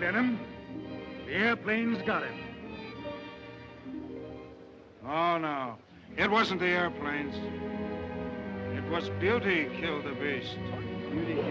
Denham. The airplane's got him. Oh, no. It wasn't the airplanes. It was Beauty killed the beast. Beauty